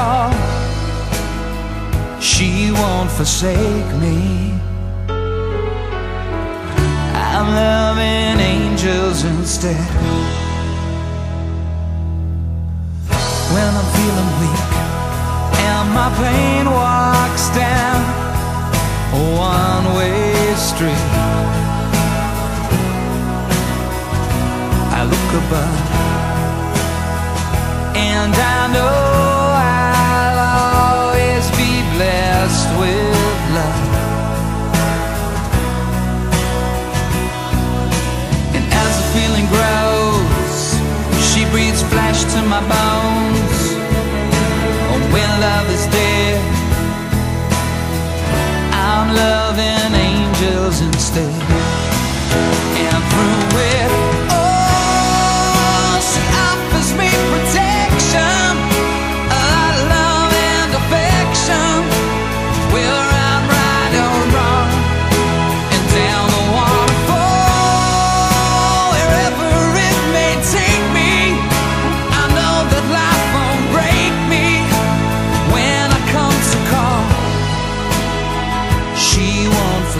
Call. She won't forsake me. I'm loving angels instead. When I'm feeling weak and my pain walks down a one-way street, I look above and I know Oh, when love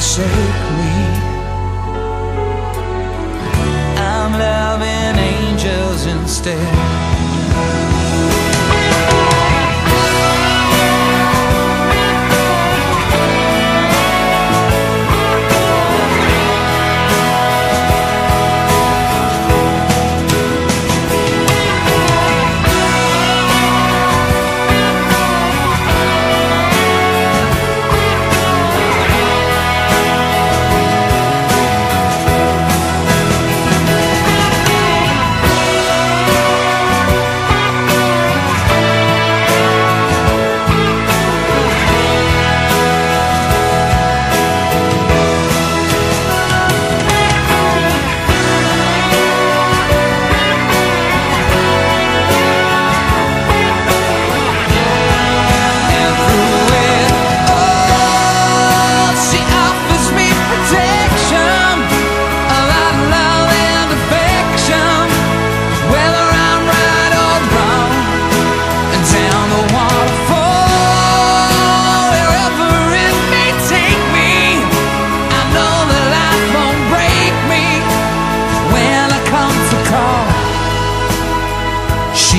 forsake me. I'm loving angels instead.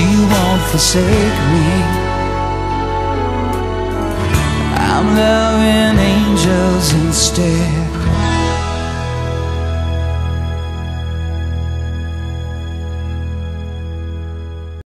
She won't forsake me. I'm loving instead.